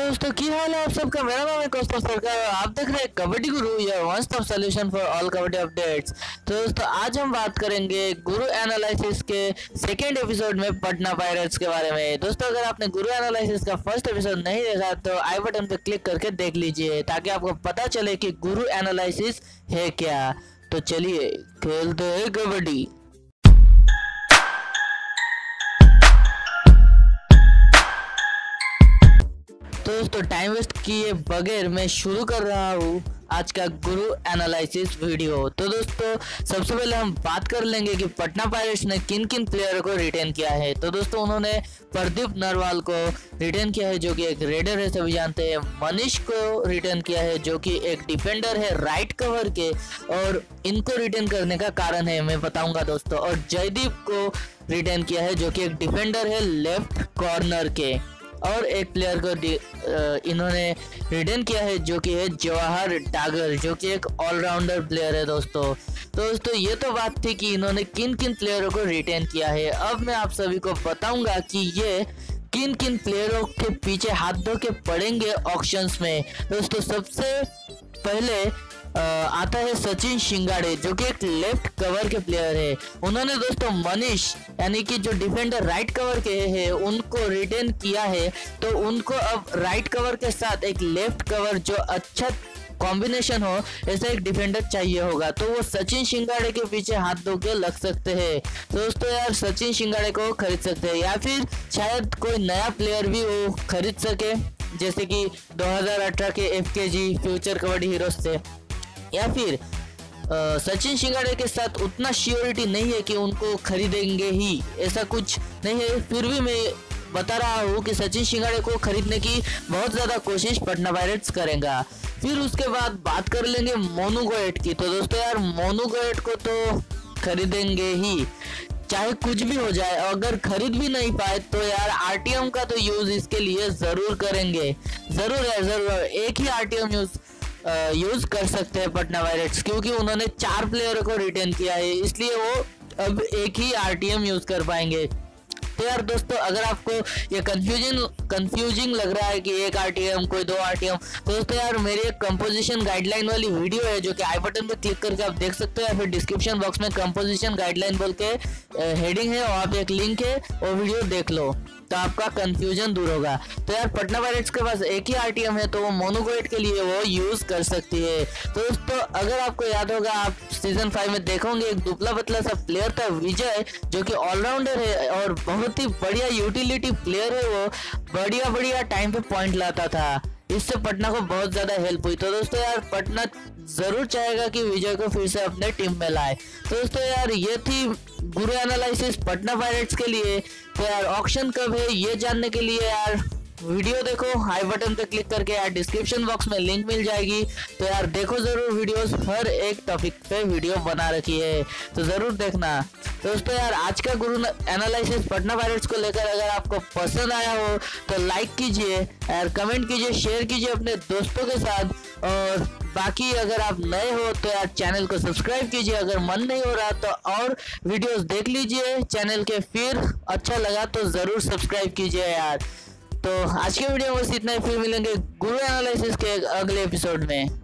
दोस्तों, की हाल है आप सबका? मेरा नाम है कौस्तव सरकार आप देख रहे हैं कबड्डी गुरु या one stop solution for all kabaddi updates तो दोस्तों, आज हम बात करेंगे गुरु एनालिसिस के सेकेंड एपिसोड में पटना पायरेट्स के बारे में। दोस्तों, अगर आपने गुरु एनालिसिस का फ़र्स्ट एपिसोड नहीं देखा तो आई बटन पर क्लिक करके देख लीजिए, ताकि आपको पता चले कि गुरु एनालिसिस है क्या। तो चलिए, खेलते हैं कबड्डी। दोस्तों टाइम वेस्ट किए बगैर मैं शुरू कर रहा हूँ आज का गुरु एनालिसिस वीडियो तो दोस्तों, सबसे पहले हम बात कर लेंगे कि पटना पायरेट्स ने किन किन प्लेयर को रिटेन किया है। तो दोस्तों, उन्होंने प्रदीप नरवाल को रिटेन किया है, जो कि एक रेडर है, सभी जानते हैं। मनीष को रिटेन किया है, जो कि एक डिफेंडर है राइट कवर के, और इनको रिटेन करने का कारण है, मैं बताऊँगा दोस्तों। और जयदीप को रिटेन किया है, जो कि एक डिफेंडर है लेफ़्ट कॉर्नर के। और एक प्लेयर को इन्होंने रिटेन किया है, जो कि है जवाहर टागर जो कि एक ऑलराउंडर प्लेयर है दोस्तों। तो दोस्तों, ये तो बात थी कि इन्होंने किन किन प्लेयरों को रिटेन किया है। अब मैं आप सभी को बताऊँगा कि ये किन किन प्लेयरों के पीछे हाथ धो के पड़ेंगे ऑप्शंस में। दोस्तों, सबसे पहले आता है सचिन शिंगाड़े, जो कि एक लेफ़्ट कवर के प्लेयर है। उन्होंने दोस्तों मनीष, यानी कि जो डिफेंडर राइट कवर के हैं, उनको रिटेन किया है। तो उनको अब राइट कवर के साथ एक लेफ़्ट कवर जो अच्छा कॉम्बिनेशन हो, ऐसा एक डिफेंडर चाहिए होगा। तो वो सचिन शिंगाड़े के पीछे हाथ धो के लग सकते हैं। दोस्तों यार, सचिन शिंगाड़े को खरीद सकते हैं, या फिर शायद कोई नया प्लेयर भी वो खरीद सके, जैसे कि 2018 के एफ़ फ्यूचर कबड्डी हीरोज से। या फिर सचिन शिंगाड़े के साथ उतना श्योरिटी नहीं है कि उनको खरीदेंगे ही। ऐसा कुछ नहीं है। फिर भी मैं बता रहा हूँ कि सचिन शिंगाड़े को खरीदने की बहुत ज़्यादा कोशिश पटना पायरेट्स करेगा। फिर उसके बाद बात कर लेंगे मोनू गोएट की। तो दोस्तों यार, मोनू गोएट को तो खरीदेंगे ही। चाहे कुछ भी हो जाए, अगर खरीद भी नहीं पाए तो यार आरटीएम का तो यूज़ इसके लिए ज़रूर करेंगे। ज़रूर है, ज़रूर। एक ही आरटीएम यूज़ यूज़ कर सकते हैं पटना वायरेट्स क्योंकि उन्होंने चार प्लेयरों को रिटेन किया है, इसलिए वो अब एक ही आरटीएम यूज़ कर पाएँगे। तो यार दोस्तों, अगर आपको ये कंफ्यूजन कंफ्यूजिंग लग रहा है कि एक आरटीएम कोई दो आरटीएम तो दोस्तों यार मेरी एक कंपोजिशन गाइडलाइन वाली वीडियो है, जो कि आई बटन पर क्लिक करके आप देख सकते हो, या फिर डिस्क्रिप्शन बॉक्स में कंपोजिशन गाइडलाइन बोल के हेडिंग है वहाँ पे एक लिंक है, वो वीडियो देख लो। तो आपका कंफ्यूजन दूर होगा। तो यार, पटना पायरेट्स के पास एक ही आरटीएम है तो वो मोनोगोइट के लिए वो यूज़ कर सकती है। तो दोस्तों, अगर आपको याद होगा, आप सीज़न फाइव में देखोगे, एक दुबला पतला सा प्लेयर था विजय, जो कि ऑलराउंडर है, और बहुत ही बढ़िया यूटिलिटी प्लेयर है वो। बढ़िया बढ़िया टाइम पे पॉइंट लाता था। इससे पटना को बहुत ज़्यादा हेल्प हुई। तो दोस्तों यार, पटना ज़रूर चाहेगा कि विजय को फिर से अपने टीम में लाए। तो दोस्तों यार, ये थी गुरु एनालिसिस पटना पायरेट्स के लिए। तो यार ऑप्शन कब है, ये जानने के लिए यार। वीडियो देखो हाई बटन पे क्लिक करके यार डिस्क्रिप्शन बॉक्स में लिंक मिल जाएगी। तो यार देखो ज़रूर वीडियोस हर एक टॉपिक पे वीडियो बना रखी है। तो ज़रूर देखना। दोस्तों यार, आज का गुरु एनालिसिस पटना पायरेट्स को लेकर अगर आपको पसंद आया हो तो लाइक कीजिए यार कमेंट कीजिए शेयर कीजिए अपने दोस्तों के साथ। और बाकी अगर आप नए हो तो यार चैनल को सब्सक्राइब कीजिए। अगर मन नहीं हो रहा तो और वीडियोस देख लीजिए। चैनल के फिर अच्छा लगा तो ज़रूर सब्सक्राइब कीजिए यार। तो आज के वीडियो में बस इतना ही। फिर मिलेंगे गुरु एनालिसिस के अगले एपिसोड में।